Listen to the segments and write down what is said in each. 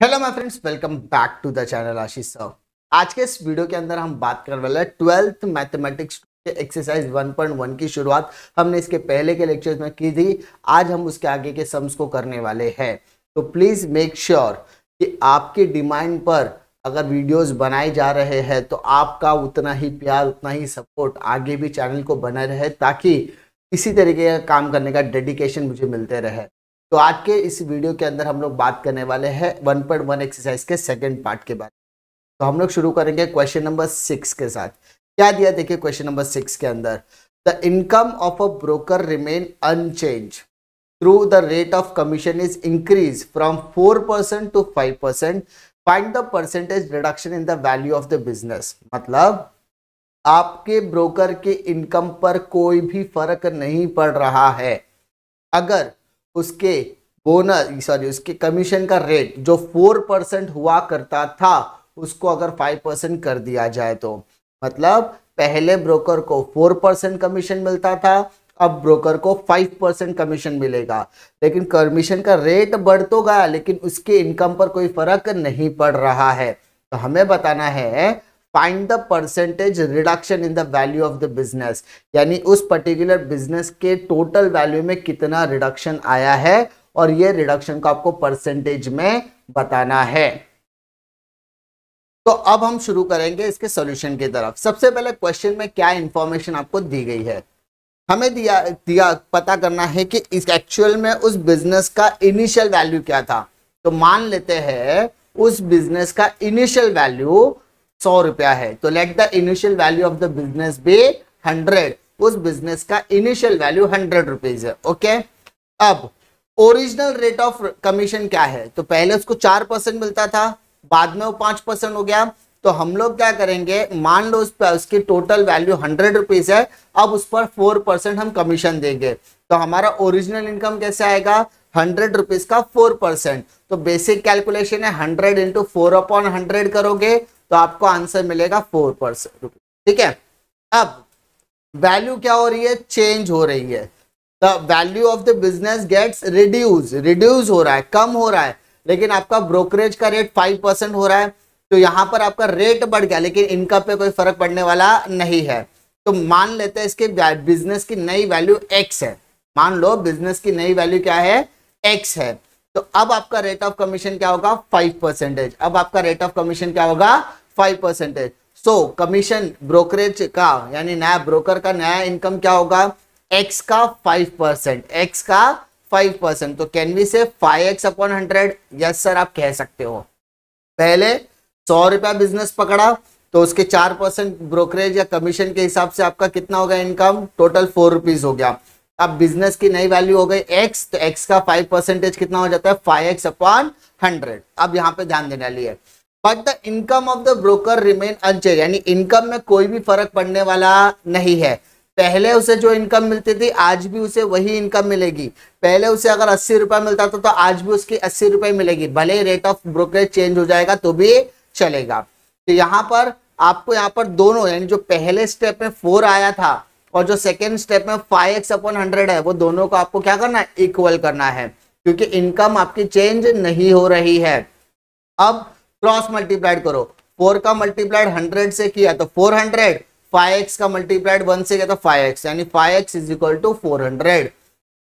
Hello my friends welcome back to the channel Ashish sir आज के इस video के अंदर हम बात करने वाले हैं ट्वेल्थ मैथमेटिक्स के एक्सरसाइज 1.1 की शुरुआत हमने इसके पहले के लेक्चर्स में की थी। आज हम उसके आगे के सम्स को करने वाले हैं। तो प्लीज़ मेक श्योर कि आपके डिमांड पर अगर वीडियोस बनाए जा रहे हैं तो आपका उतना ही प्यार, उतना ही सपोर्ट आगे भी चैनल को बना रहे ताकि इसी तरीके का काम करने का डेडिकेशन मुझे मिलते रहे। तो आज के इस वीडियो के अंदर हम लोग बात करने वाले हैं 1.1 एक्सरसाइज के सेकंड पार्ट के बारे तो हम लोग शुरू करेंगे क्वेश्चन नंबर सिक्स के साथ। क्या दिया देखिए क्वेश्चन नंबर सिक्स के अंदर? The income of a broker remain unchange through the rate of commission is increase from four percent to five percent find the percentage reduction in the value of the business मतलब आपके broker के income पर कोई भी फ़र्क नहीं पड़ रहा है। अगर उसके बोनस सॉरी उसके कमीशन का रेट जो फोर परसेंट हुआ करता था, उसको अगर फाइव परसेंट कर दिया जाए तो। मतलब पहले ब्रोकर को फोर परसेंट कमीशन मिलता था, अब ब्रोकर को फाइव परसेंट कमीशन मिलेगा। लेकिन कमीशन का रेट बढ़ तो गया, लेकिन उसके इनकम पर कोई फ़र्क नहीं पड़ रहा है। तो हमें बताना है find the percentage reduction in the value of the business यानी उस पर्टिकुलर बिज़नेस के टोटल वैल्यू में कितना रिडक्शन आया है और ये रिडक्शन को आपको परसेंटेज में बताना है। तो अब हम शुरू करेंगे इसके सॉल्यूशन की तरफ़। सबसे पहले क्वेश्चन में क्या इंफॉर्मेशन आपको दी गई है? हमें दिया दिया, पता करना है कि इस एक्चुअल में उस बिज़नेस का इनिशियल वैल्यू क्या था। तो मान लेते हैं उस बिज़नेस का इनिशियल वैल्यू सौ रुपया है। तो let the initial value of the business be hundred उस बिज़नेस का इनिशियल वैल्यू हंड्रेड रुपीज़ है ओके अब ओरिजिनल रेट ऑफ़ कमीशन क्या है? तो पहले उसको चार परसेंट मिलता था, बाद में वो पाँच परसेंट हो गया। तो हम लोग क्या करेंगे? मान लो उस पर उसकी टोटल वैल्यू हंड्रेड रुपीज़ है, अब उस पर फोर परसेंट हम कमीशन देंगे। तो हमारा ओरिजिनल इनकम कैसे आएगा? हंड्रेड रुपीज़ का फोर परसेंट तो बेसिक कैलकुलेशन है hundred into four upon hundred करोगे। तो आपको आंसर मिलेगा फोर परसेंट रुपीज़ ठीक है? अब वैल्यू क्या हो रही है? चेंज हो रही है। The value of the business gets reduce reduce हो रहा है, कम हो रहा है, लेकिन आपका ब्रोकरेज का रेट फाइव परसेंट हो रहा है। तो यहाँ पर आपका रेट बढ़ गया, लेकिन इनकम पे कोई फ़र्क पड़ने वाला नहीं है। तो मान लेते हैं इसके बिज़नेस की नई वैल्यू एक्स है। मान लो बिज़नेस की नई वैल्यू क्या है? एक्स है। तो अब आपका रेट ऑफ़ कमीशन क्या होगा? फाइव परसेंटेज अब आपका रेट ऑफ़ कमीशन क्या होगा? Five percentage so commission brokerage का, यानी नया ब्रोकर का नया इनकम क्या होगा? एक्स का फाइव परसेंट एक्स का फाइव परसेंट तो can we say five X upon hundred yes sir आप कह सकते हो। पहले सौ रुपया बिज़नेस पकड़ा तो उसके चार परसेंट ब्रोकरेज या कमीशन के हिसाब से आपका कितना होगा इनकम टोटल फोर रुपीज़ हो गया। अब बिज़नेस की नई वैल्यू हो गई एक्स तो एक्स का फाइव परसेंटेज कितना हो जाता है? फाइव एक्स अपॉन हंड्रेड अब यहाँ पे ध्यान देने लिए but the income of the broker remain unchange यानी इनकम में कोई भी फ़र्क पड़ने वाला नहीं है। पहले उसे जो इनकम मिलती थी, आज भी उसे वही इनकम मिलेगी। पहले उसे अगर अस्सी रुपया मिलता था तो आज भी उसकी अस्सी रुपए मिलेगी। भले रेट ऑफ़ ब्रोकरेज चेंज हो जाएगा तो भी चलेगा। तो यहाँ पर आपको यहाँ पर दोनों, यानी जो पहले स्टेप में फोर आया था और जो सेकेंड स्टेप में फाइव एक्स अपॉन हंड्रेड है, वो दोनों को आपको क्या करना है? इक्वल करना है। क्योंकि इनकम आपकी चेंज नहीं हो रही है। अब क्रॉस मल्टीप्लाइड करो। फोर का मल्टीप्लाइड हंड्रेड से किया तो फोर हंड्रेड फाइव एक्स का मल्टीप्लाइड वन से किया तो फाइव एक्स यानी five X is equal to four hundred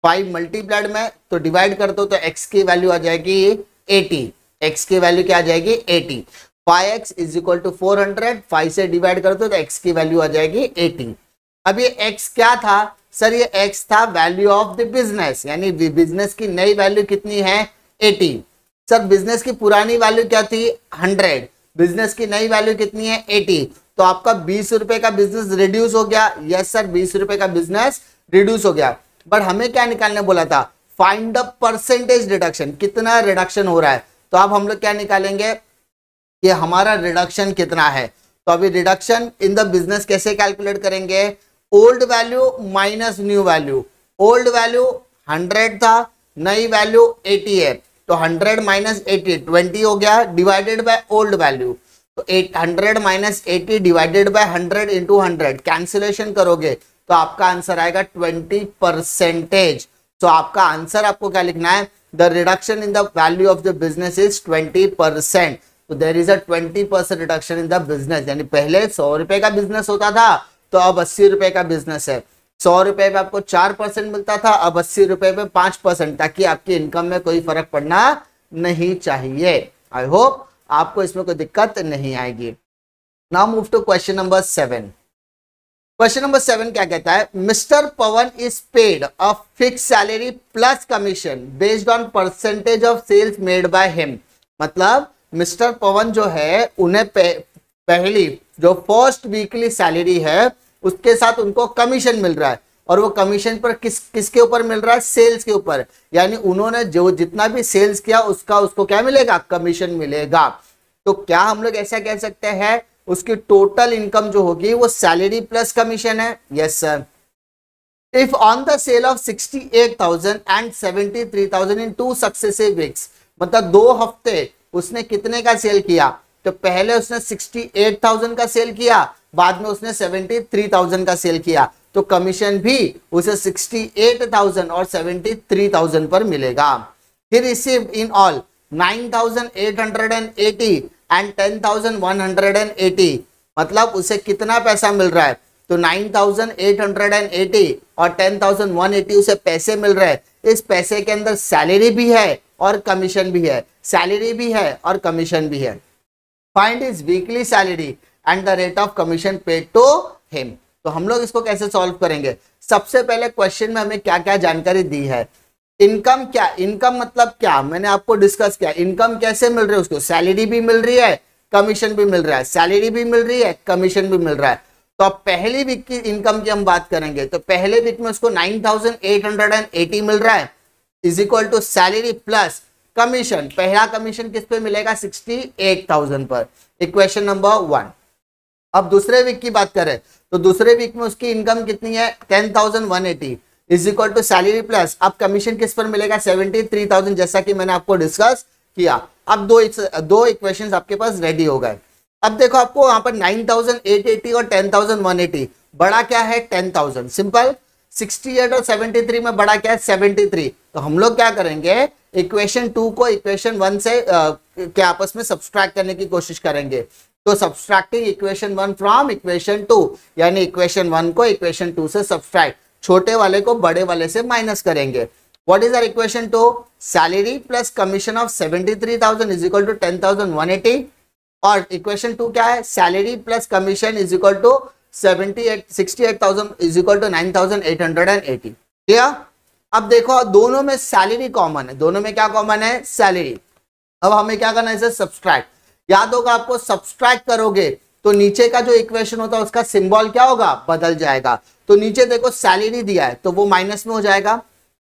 five multiplied में तो डिवाइड कर दो तो एक्स की वैल्यू आ जाएगी एटी एक्स की वैल्यू क्या आ जाएगी eighty five X is equal to four hundred five से डिवाइड कर दो तो एक्स की वैल्यू आ जाएगी एटी अब ये एक्स क्या था? सर, ये एक्स था वैल्यू ऑफ़ द बिज़नेस यानी बिज़नेस की नई वैल्यू कितनी है? एटी सर बिज़नेस की पुरानी वैल्यू क्या थी? हंड्रेड बिज़नेस की नई वैल्यू कितनी है? एटी तो आपका बीस रुपए का बिज़नेस रिड्यूस हो गया। यस सर बीस रुपए का बिज़नेस रिड्यूस हो गया। बट हमें क्या निकालने बोला था? फाइंड द परसेंटेज रिडक्शन कितना रिडक्शन हो रहा है? तो अब हम लोग क्या निकालेंगे? कि हमारा रिडक्शन कितना है? तो अभी रिडक्शन इन द बिज़नेस कैसे कैलकुलेट करेंगे? Old value minus new value old value hundred था, नई वैल्यू एटी है। तो 100 माइनस एटी, ट्वेंटी हो गया डिवाइडेड बाय ओल्ड वैल्यू तो eight, hundred minus eighty divided by hundred into hundred. Cancellation करोगे तो आपका आंसर आएगा ट्वेंटी परसेंटेज तो आपका आंसर आपको क्या लिखना है? The reduction in the value of the business is twenty percent तो there is a twenty percent reduction in the business यानी पहले सौ रुपए का बिज़नेस होता था तो अब अस्सी रुपए का बिज़नेस है। सौ रुपए में आपको चार परसेंट मिलता था, अब अस्सी रुपए में पाँच परसेंट, ताकि आपकी इनकम में कोई फ़र्क पड़ना नहीं चाहिए। आई होप आपको इसमें कोई दिक्कत नहीं आएगी। Now move to question number seven question number seven क्या कहता है? Mister Pavan is paid a fix salary plus commission based on percentage of sales made by him मतलब मिस्टर पवन जो है, उन्हें पहली, जो फ़र्स्ट वीकली सैलरी है उसके साथ उनको कमीशन मिल रहा है। और वो कमीशन पर किस, किसके ऊपर मिल रहा है? सेल्स के ऊपर। यानी उन्होंने जो जितना भी सेल्स किया, उसका, उसको क्या मिलेगा? कमीशन मिलेगा। तो क्या हम लोग ऐसा कह सकते हैं? उसकी टोटल इनकम जो होगी, वो सैलरी प्लस कमीशन है। Yes sir if on the sale of sixty eight thousand and seventy three thousand in two successive weeks मतलब दो हफ़्ते उसने कितने का सेल किया? तो पहले उसने सिक्सटी एट थाउज़ेंड का सेल किया, बाद में उसने सेवेंटी थ्री थाउज़ेंड का सेल किया। तो कमीशन भी उसे सिक्सटी एट थाउज़ेंड और सेवेंटी थ्री थाउज़ेंड पर मिलेगा। He receive in all nine thousand eight hundred and eighty and ten thousand one hundred and eighty मतलब उसे कितना पैसा मिल रहा है? तो nine thousand eight hundred and eighty और टेन थाउज़ेंड वन एटी उसे पैसे मिल रहे हैं। इस पैसे के अंदर सैलरी भी है और कमीशन भी है। सैलरी भी है और कमीशन भी है। Find is weekly salary and the rate of commission paid to him तो हम लोग इसको कैसे सॉल्व करेंगे? सबसे पहले क्वेश्चन में हमें क्या क्या जानकारी दी है? इनकम क्या? इनकम मतलब क्या? मैंने आपको डिस्कस किया। इनकम कैसे मिल रही है उसको? सैलरी भी मिल रही है कमीशन भी मिल रहा है। सैलरी भी मिल रही है कमीशन भी मिल रहा है। तो अब पहली वीक की इनकम की हम बात करेंगे। तो पहले वीक में उसको 9880 मिल रहा है। Is equal to salary plus commission पहला कमीशन किस पे मिलेगा? 68,000 पर। Equation number one. अब दूसरे वीक की बात करें तो दूसरे वीक में उसकी इनकम कितनी है? 10,180 is equal to salary plus अब कमीशन किस पर मिलेगा? 73,000 जैसा कि मैंने आपको डिस्कस किया। अब दो दो इक्वेशंस आपके पास रेडी हो गए। अब देखो आपको वहाँ पर 9,880 और 10,180 बड़ा क्या है? 10,000 सिंपल 68 और 73 में बड़ा क्या है? 73 तो हम लोग क्या करेंगे? इक्वेशन टू को इक्वेशन वन से क्या आपस में सब्सट्रैक्ट करने की कोशिश करेंगे। तो subtracting equation one from equation two यानी इक्वेशन वन को इक्वेशन टू से सब्सट्रैक्ट छोटे वाले को बड़े वाले से माइनस करेंगे। What is our equation two salary plus commission of seventy ten thousand one eighty और इक्वेशन टू क्या है? Salary plus commission is equal to seventy eight sixty eight thousand is equal to nine thousand eight hundred and eighty clear अब देखो दोनों में salary common है। दोनों में क्या कॉमन है? सैलरी अब हमें क्या करना है? सब्सट्रैक्ट याद होगा आपको सब्सट्रैक्ट करोगे तो नीचे का जो इक्वेशन होता है उसका सिंबल क्या होगा? बदल जाएगा। तो नीचे देखो सैलरी दिया है तो वो माइनस में हो जाएगा।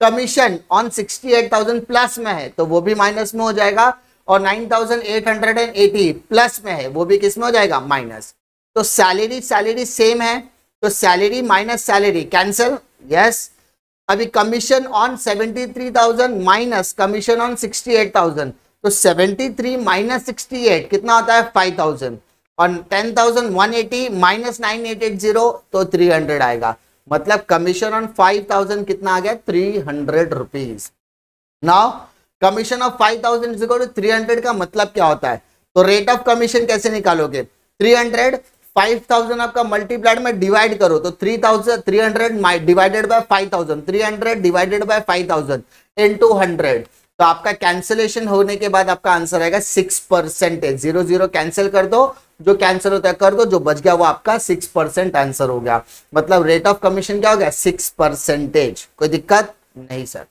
कमीशन ऑन 68,000 प्लस में है तो वो भी माइनस में हो जाएगा। और 9,880 प्लस में है वो भी किसमें हो जाएगा? माइनस तो सैलरी सैलरी सेम है। तो salary minus salary cancel yes अभी commission on 73,000 minus commission on 68,000 तो 73 माइनस 68 कितना होता है? 5,000 और 10,180 माइनस 9880 तो 300 आएगा। मतलब कमीशन ऑन 5,000 कितना आ गया? 300 rupees now commission of 5,000 is equal to 300 का मतलब क्या होता है? तो रेट ऑफ़ कमीशन कैसे निकालोगे? 300 फाइव थाउज़ेंड आपका मल्टीप्लाइड में डिवाइड करो तो three thousand three hundred divided by five thousand three hundred divided by five thousand into hundred तो आपका कैंसिलेशन होने के बाद आपका आंसर आएगा six percentage zero zero cancel कर दो, जो कैंसिल होता है कर दो, जो बच गया वो आपका सिक्स परसेंट आंसर हो गया। मतलब रेट ऑफ़ कमीशन क्या हो गया? सिक्स परसेंटेज कोई दिक्कत नहीं सर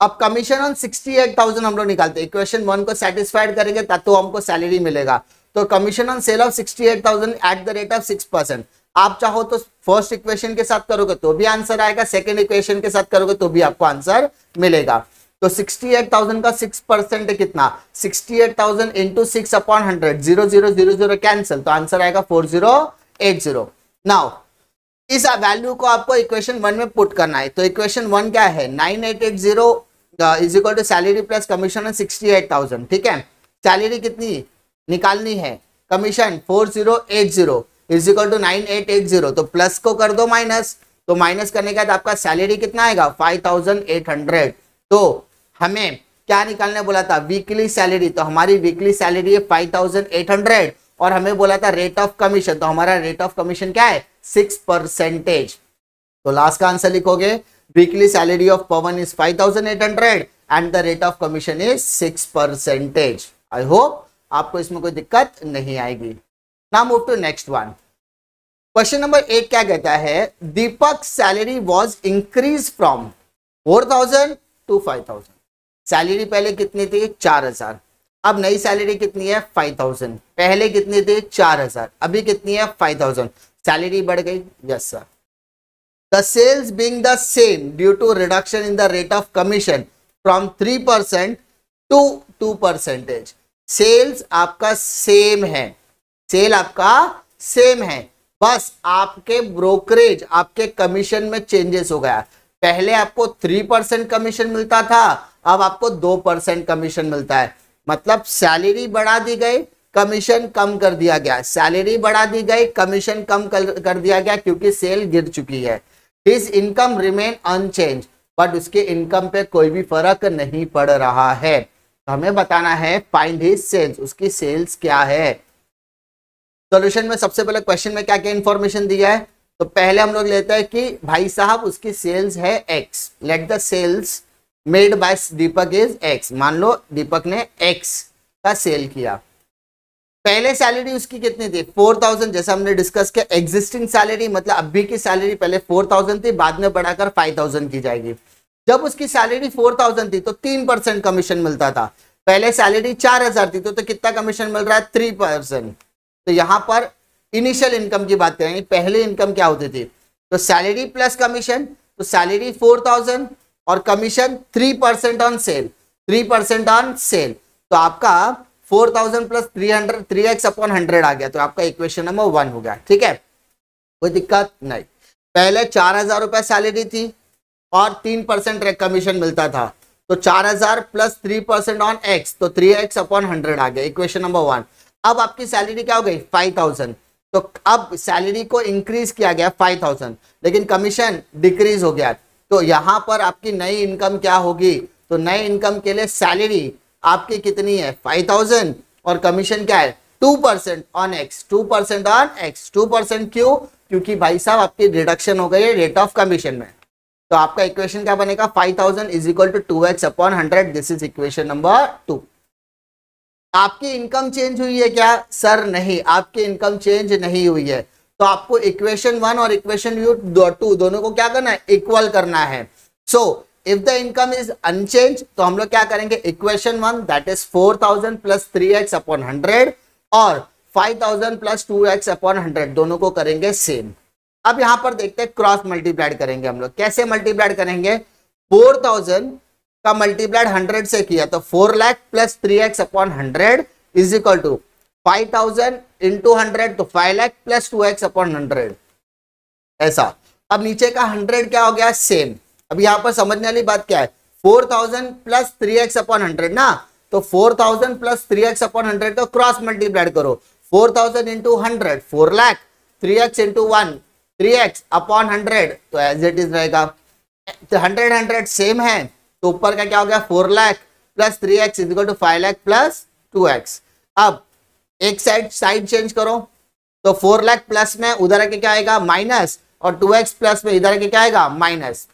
अब commission on sixty eight thousand हम लोग निकालते हैं। इक्वेशन वन को सेटिस्फाइड करेंगे, तब तो हमको सैलरी मिलेगा। तो commission on sale of sixty eight thousand at the rate of six percent आप चाहो तो फ़र्स्ट इक्वेशन के साथ करोगे तो भी आंसर आएगा सेकेंड इक्वेशन के साथ करोगे तो भी आपको आंसर मिलेगा। तो 68,000 का 6 परसेंट कितना? 68,000 into six upon hundred zero zero zero zero cancel तो आंसर आएगा 4080 नाउ इस वैल्यू को आपको इक्वेशन वन में पुट करना है। तो इक्वेशन वन क्या है? 9880 is equal to salary plus commission sixty eight thousand ठीक है? सैलरी कितनी? निकालनी है। कमीशन 4080 इज़ इक्वल टू 9880 तो प्लस को कर दो माइनस तो माइनस करने के बाद आपका सैलरी कितना आएगा? 5800 तो हमें क्या निकालने बोला था? वीकली सैलरी तो हमारी वीकली सैलरी है फाइव थाउज़ेंड एट हंड्रेड और हमें बोला था रेट ऑफ़ कमीशन तो हमारा रेट ऑफ़ कमीशन क्या है? सिक्स परसेंटेज तो लास्ट का आंसर लिखोगे? Weekly salary of Pawan is five thousand eight hundred and the rate of commission is six percentage I hope आपको इसमें कोई दिक्कत नहीं आएगी। ना move to next one question number eight क्या कहता है? Deepak salary was increase from four thousand to five thousand salary पहले कितनी थी? चार हज़ार. अब नई सैलरी कितनी है? फाइव थाउज़ेंड पहले कितनी थी? चार हज़ार. अभी कितनी है? फाइव थाउज़ेंड सैलरी बढ़ गई? Yes sir the sales being the same due to reduction in the rate of commission from three percent to two percentage sales आपका सेम है। सेल आपका सेम है। बस आपके ब्रोकरेज आपके कमीशन में चेंजेस हो गया। पहले आपको थ्री परसेंट कमीशन मिलता था अब आपको दो परसेंट कमीशन मिलता है। मतलब सैलरी बढ़ा दी गई कमीशन कम कर दिया गया। सैलरी बढ़ा दी गई कमीशन कम कर, कर दिया गया क्योंकि सेल गिर चुकी है। His income remain unchange but उसके इनकम पे कोई भी फ़र्क नहीं पड़ रहा है। तो हमें बताना है फाइंड हिज सेल्स उसकी सेल्स क्या है? सॉल्यूशन में सबसे पहले क्वेश्चन में क्या क्या इंफॉर्मेशन दिया है? तो पहले हम लोग लेते हैं कि भाई साहब, उसकी सेल्स है x let the sales made by Deepak is x मान लो दीपक ने एक्स का सेल किया। पहले सैलरी उसकी कितनी थी? फोर थाउज़ेंड जैसा हमने डिस्कस किया एग्जिस्टिंग सैलरी मतलब अभी की सैलरी पहले फोर थाउज़ेंड थी, बाद में बढ़ाकर फाइव थाउज़ेंड की जाएगी। जब उसकी सैलरी फोर थाउज़ेंड थी तो तीन परसेंट कमीशन मिलता था। पहले सैलरी चार हज़ार थी तो, तो कितना कमीशन मिल रहा है? थ्री परसेंट तो यहाँ पर इनिशियल इनकम की बात करेंगे पहले इनकम क्या होती थी? तो सैलरी प्लस कमीशन तो सैलरी फोर थाउज़ेंड और commission three percent on sale three percent on sale तो आपका four thousand plus three hundred three x upon hundred आ गया तो आपका इक्वेशन नंबर वन हो गया ठीक है? कोई दिक्कत नहीं। पहले चार हज़ार रुपए सैलरी थी और तीन परसेंट कमीशन मिलता था। तो चार हज़ार plus three percent on x तो थ्री एक्स अपॉन हंड्रेड आ गया। इक्वेशन नंबर वन अब आपकी सैलरी क्या हो गई? फाइव थाउज़ेंड तो अब सैलरी को इंक्रीज किया गया फाइव थाउज़ेंड लेकिन कमीशन डिक्रीज हो गया। तो यहाँ पर आपकी नई इनकम क्या होगी? तो नई इनकम के लिए सैलरी आपकी कितनी है? फाइव थाउज़ेंड और कमीशन क्या है? Two percent on x two percent on x two percent क्यों? क्योंकि भाई साहब आपकी रिडक्शन हो गई है रेट ऑफ़ कमीशन में। तो आपका इक्वेशन क्या बनेगा? Five thousand is equal to two x upon hundred this is equation number two आपकी इनकम चेंज हुई है क्या? सर नहीं. आपकी इनकम चेंज नहीं हुई है। तो आपको इक्वेशन वन और इक्वेशन टू दोनों को क्या करना है? इक्वल करना है। So if the income is unchange तो हम लोग क्या करेंगे? Equation one that is four thousand plus three x upon hundred और five thousand plus two x upon hundred दोनों को करेंगे सेम अब यहाँ पर देखते हैं क्रॉस मल्टीप्लाइड करेंगे हम लोग। कैसे मल्टीप्लाइड करेंगे? फोर थाउज़ेंड का मल्टीप्लाइड हंड्रेड से किया तो four lakh plus three x upon hundred is equal to five thousand into hundred तो five lakh plus two x upon hundred ऐसा। अब नीचे का हंड्रेड क्या हो गया? सेम अब यहाँ पर समझने वाली बात क्या है? Four thousand plus three x upon hundred ना? तो four thousand plus three x upon hundred को क्रॉस मल्टीप्लाइड करो। Four thousand into hundred four lakh three x into one three x upon hundred तो एज इट इज़ रहेगा। Hundred hundred same है तो ऊपर का क्या हो गया? Four lakh plus three x is equal to five lakh plus two x अब एक साइड साइड चेंज करो तो फोर लैख प्लस में उधर के क्या आएगा? माइनस और टू एक्स प्लस में इधर के क्या आएगा? माइनस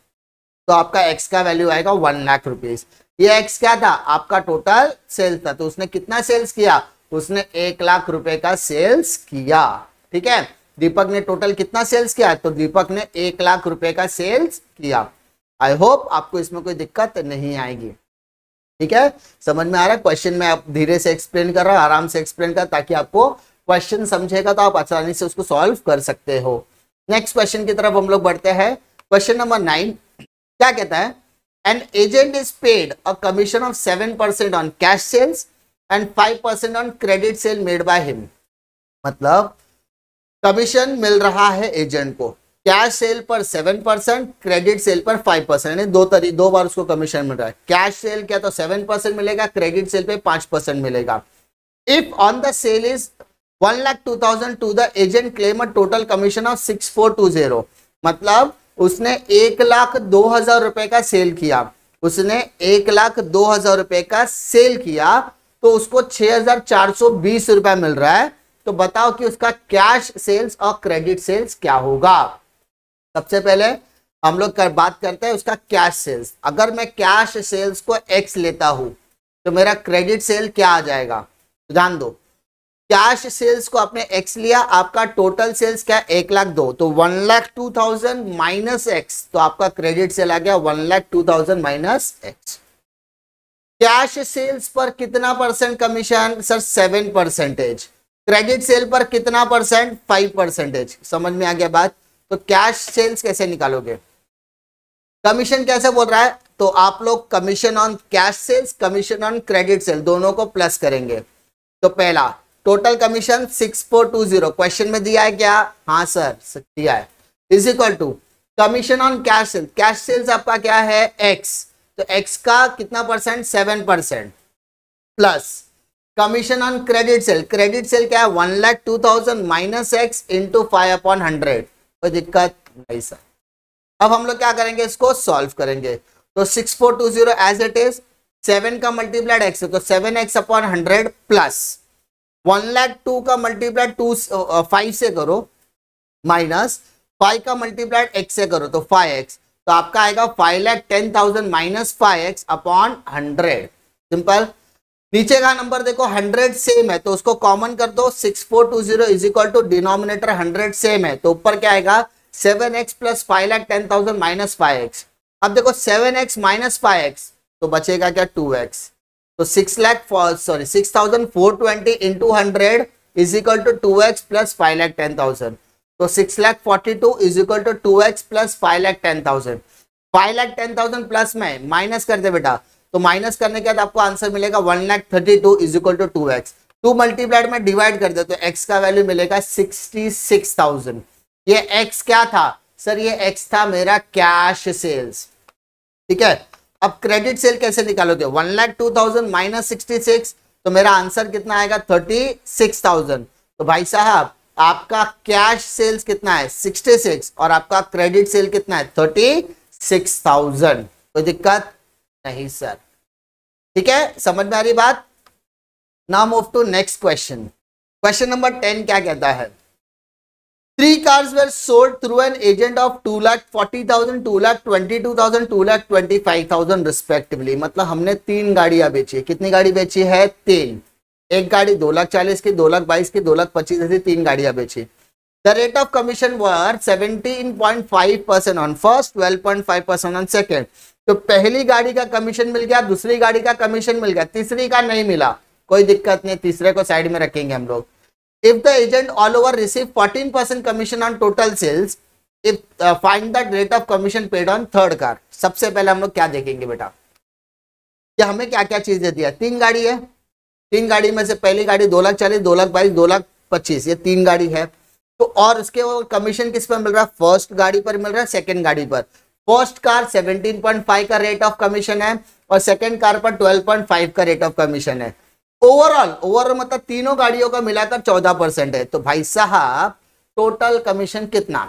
तो आपका एक्स का वैल्यू आएगा वन लाख रुपीज़ ये एक्स क्या था? आपका टोटल सेल्स था तो उसने कितना सेल्स किया? उसने एक लाख रुपए का सेल्स किया, ठीक है? दीपक ने टोटल कितना सेल्स किया? तो दीपक ने एक लाख रुपए का सेल्स किया। आई होप आपको इसमें कोई दिक्कत नहीं आएगी। ठीक है? समझ में आ रहा है? क्वेश्चन में आप धीरे से एक्सप्लेन कर रहा हूँ, आराम से एक्सप्लेन कर, ताकि आपको क्वेश्चन समझेगा तो आप आसानी से उसको सॉल्व कर सकते हो। नेक्स्ट क्वेश्चन की तरफ़ हम लोग बढ़ते हैं। क्वेश्चन नंबर नाइन क्या कहता है? An agent is paid a commission of seven percent on cash sales and five percent on credit sale made by him मतलब कमीशन मिल रहा है एजेंट को। कैश सेल पर सेवन परसेंट क्रेडिट सेल पर फाइव परसेंट दो तरी, दो बार उसको कमीशन मिल रहा है। कैश सेल क्या तो सेवन परसेंट मिलेगा क्रेडिट सेल पे पाँच परसेंट मिलेगा। If on the sale is one lakh two thousand to the agent claim a total commission of six four two zero मतलब उसने एक लाख दो हज़ार रुपए का सेल किया। उसने एक लाख दो हज़ार रुपए का सेल किया तो उसको छह हज़ार चार सौ बीस रुपया मिल रहा है। तो बताओ कि उसका कैश सेल्स और क्रेडिट सेल्स क्या होगा? सबसे पहले हम लोग कर, बात करते हैं उसका कैश सेल्स अगर मैं कैश सेल्स को एक्स लेता हूँ तो मेरा क्रेडिट सेल क्या आ जाएगा? तो दो। कैश सेल्स को आपने एक्स लिया, आपका टोटल सेल्स क्या? एक लाख दो। तो one lakh two thousand minus x तो आपका क्रेडिट सेल आ गया one lakh two thousand minus x cash sales पर कितना percent commission sir seven percentage credit sale पर कितना परसेंट? Five percentage. समझ में आ गया बात? तो कैश सेल्स कैसे निकालोगे? कमीशन कैसे बोल रहा है? तो आप लोग commission on cash sales, commission on credit sale, दोनों को प्लस करेंगे। तो पहला, total commission six four two zero. Question में दिया है क्या? हाँ सर दिया है। Is equal to, commission on cash sales. Cash sales आपका क्या है? एक्स। तो एक्स का कितना percent? Seven percent. Plus commission on credit sale credit sale क्या है? One lakh two thousand minus x into five upon hundred कोई दिक्कत? नहीं सर अब हम लोग क्या करेंगे? इसको सॉल्व करेंगे। तो six four two zero as it is seven का मल्टीप्लाइड एक्स तो seven x upon hundred plus one lakh two का मल्टीप्लाइड टू फाइव से करो माइनस फाइव का मल्टीप्लाइड एक्स से करो तो फाइव एक्स तो आपका आएगा five lakh ten thousand minus five x upon hundred simple नीचे का नंबर देखो हंड्रेड सेम है तो उसको कॉमन कर दो six four two zero is equal to denominator hundred same है। तो ऊपर क्या आएगा? Seven x plus five lakh ten thousand minus five x अब देखो seven x minus five x तो बचेगा क्या? टू एक्स तो six lakh sorry six thousand four twenty into hundred is equal to two x plus five lakh ten thousand तो six lakh forty two is equal to two x plus five lakh ten thousand five lakh ten thousand plus में minus कर दे बेटा। तो minus करने के बाद आपको आंसर मिलेगा one lakh thirty two is equal to two x. Two multiplied में डिवाइड कर दे तो एक्स का वैल्यू मिलेगा सिक्सटी सिक्स थाउज़ेंड। ये एक्स क्या था? सर, ये एक्स था मेरा कैश सेल्स। ठीक है? अब क्रेडिट सेल कैसे निकालोगे? One lakh two thousand minus sixty six तो मेरा आंसर कितना आएगा? Thirty six thousand. तो भाई साहब, आपका कैश सेल्स कितना है? सिक्सटी सिक्स, और आपका क्रेडिट सेल कितना है? Thirty six thousand. कोई दिक्कत? नहीं, सर। ठीक है? समझ में आ रही बात? Now move to next question question number ten क्या कहता है? Three cars were sold through an agent of two lakh forty thousand two lakh twenty two thousand two lakh twenty five thousand respectively मतलब हमने तीन गाड़ियाँ बेची कितनी गाड़ी बेची है? तीन। एक गाड़ी दो लाख चालीस की, दो लाख बाईस की, दो लाख पच्चीस ऐसी तीन गाड़ियाँ बेची the rate of commission were seventeen point five percent on first twelve point five percent on second तो पहली गाड़ी का कमीशन मिल गया दूसरी गाड़ी का कमीशन मिल गया तीसरी का नहीं मिला। कोई दिक्कत नहीं तीसरे को साइड में रखेंगे हम लोग। If the agent all over receive 14% commission on total sales if uh, find the rate of commission paid on third car सबसे पहले हम लोग क्या देखेंगे बेटा? कि हमें क्या क्या चीज़ चीज़ें दिया? तीन गाड़ी है। तीन गाड़ी में से पहली गाड़ी दो लाख चालीस दो लाख बाईस दो लाख पच्चीस ये तीन गाड़ी है। तो और उसके कमीशन किस पर मिल रहा है? फ़र्स्ट गाड़ी पर मिल रहा है सेकंड गाड़ी पर। फ़र्स्ट कार 17.5 का रेट ऑफ़ कमीशन है और सेकंड कार पर 12.5 का रेट ऑफ़ कमीशन है। ओवरऑल ओवरऑल मतलब तीनों गाड़ियों का मिलाकर चौदह परसेंट है। तो भाई साहब टोटल कमीशन कितना?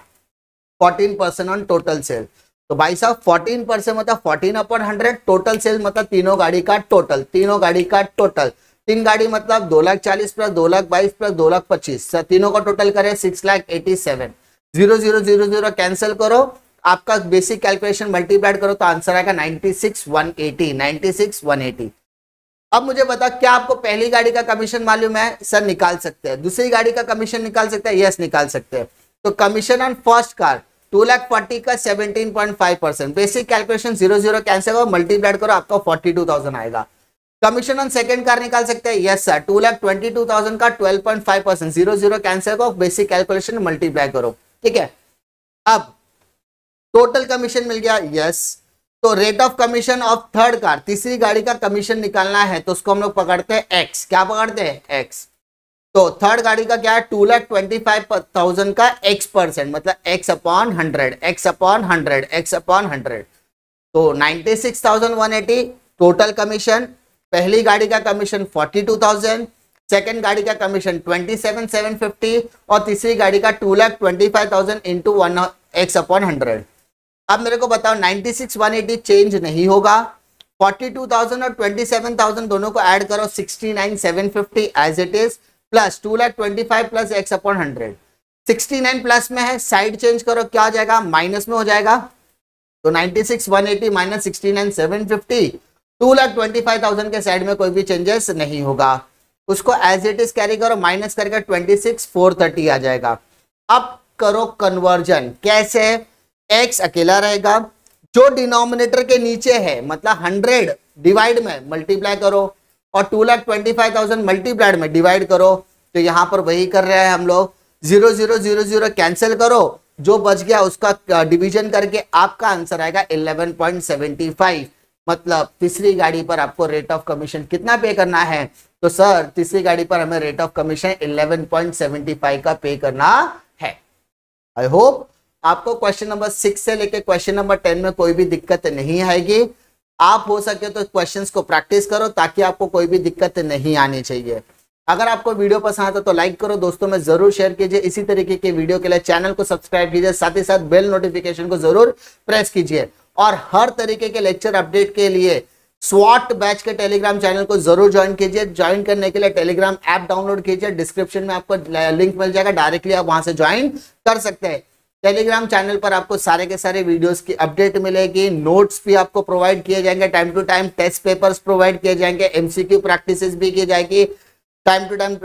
Fourteen percent on total sale तो भाई साहब फोर्टीन परसेंट मतलब fourteen upon hundred total sale मतलब तीनों गाड़ी का टोटल तीनों गाड़ी का टोटल तीन गाड़ी मतलब दो लाख चालीस प्लस, दो लाख बाईस प्लस, दो लाख पच्चीस। तीनों का टोटल करें six lakh eighty seven. Zero zero zero zero cancel करो आपका बेसिक कैलकुलेशन मल्टीप्लाइड करो तो आंसर आएगा ninety six one eighty ninety six one eighty अब मुझे बता, क्या आपको पहली गाड़ी का कमीशन मालूम है? सर, निकाल सकते हैं। दूसरी गाड़ी का कमीशन निकाल सकते हैं? यस निकाल सकते हैं। तो commission on first car two lakh forty का seventeen point five percent basic calculation zero zero cancel करो मल्टीप्लाइड करो, आपका फोर्टी टू थाउज़ेंड आएगा। कमीशन ऑन सेकंड कार निकाल सकते हैं? Yes sir two lakh twenty two thousand का twelve point five percent zero zero cancel करो basic calculation multiply करो। ठीक है? अब टोटल कमीशन मिल गया? यस तो rate of commission of third car तीसरी गाड़ी का कमीशन निकालना है तो उसको हम लोग पकड़ते हैं एक्स क्या पकड़ते हैं? एक्स तो थर्ड गाड़ी का क्या है? Two lakh twenty five thousand का एक्स परसेंट मतलब X upon hundred X upon hundred X upon hundred तो ninety six thousand one eighty total commission पहली गाड़ी का commission forty two thousand second गाड़ी का commission twenty seven seven fifty और तीसरी गाड़ी का two lakh twenty five thousand into one X upon hundred अब मेरे को बताओ 96 180 चेंज नहीं होगा। 42,000 और 27,000 दोनों को ऐड करो 69,750 as it is plus two lakh twenty plus X upon hundred sixty nine plus में है साइड चेंज करो क्या हो जाएगा? माइनस में हो जाएगा। तो ninety six one eighty minus sixty nine seven fifty two lakh twenty five thousand के साइड में कोई भी चेंजेस नहीं होगा। उसको एज इट इज़ कैरी करो माइनस करके ट्वेंटी सिक्स फोर थर्टी आ जाएगा। अब करो कन्वर्जन कैसे? एक्स अकेला रहेगा, जो डिनोमिनेटर के नीचे है मतलब हंड्रेड डिवाइड में मल्टीप्लाई करो और two lakh twenty five thousand multiplied में डिवाइड करो तो यहाँ पर वही कर रहे हैं हम लोग। Zero zero zero zero cancel करो, जो बच गया उसका डिवीज़न करके आपका आंसर आएगा इलेवन पॉइंट सेवेंटी फाइव मतलब तीसरी गाड़ी पर आपको रेट ऑफ़ कमीशन कितना पे करना है? तो सर तीसरी गाड़ी पर हमें रेट ऑफ़ कमीशन 11.75 का पे करना है। आई होप आपको क्वेश्चन नंबर सिक्स से लेके क्वेश्चन नंबर टेन में कोई भी दिक्कत नहीं आएगी। आप हो सके तो क्वेश्चंस को प्रैक्टिस करो ताकि आपको कोई भी दिक्कत नहीं आनी चाहिए। अगर आपको वीडियो पसंद आता तो लाइक करो, दोस्तों में ज़रूर शेयर कीजिए। इसी तरीके के वीडियो के लिए चैनल को सब्सक्राइब कीजिए, साथ ही साथ बेल नोटिफिकेशन को ज़रूर प्रेस कीजिए। और हर तरीके के लेक्चर अपडेट के लिए स्वाट बैच के टेलीग्राम चैनल को ज़रूर ज्वाइन कीजिए। ज्वाइन करने के लिए टेलीग्राम ऐप डाउनलोड कीजिए। डिस्क्रिप्शन में आपको लिंक मिल जाएगा। डायरेक्टली आप वहाँ से ज्वाइन कर सकते हैं। टेलीग्राम चैनल पर आपको सारे के सारे वीडियोस की अपडेट मिलेगी। नोट्स भी आपको प्रोवाइड किए जाएँगे। Time to time test papers provide किए जाएँगे। एमसीक्यू प्रैक्टिसेस भी की जाएगी। Time to time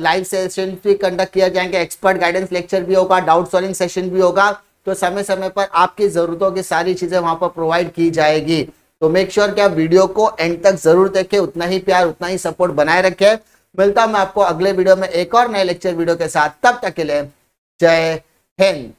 live session भी कंडक्ट किया जाएँगे। एक्सपर्ट गाइडेंस लेक्चर भी होगा। डाउट सॉल्विंग सेशन भी होगा। तो समय समय पर आपकी जरूरतों की सारी चीज़ें वहाँ पर प्रोवाइड की जाएगी। तो मेक श्योर sure कि आप वीडियो को एंड तक ज़रूर देखें। उतना ही प्यार, उतना ही सपोर्ट बनाए रखें। मिलता हूँ मैं आपको अगले वीडियो में एक और नए लेक्चर वीडियो के साथ। तब तक के लिए जय हिंद।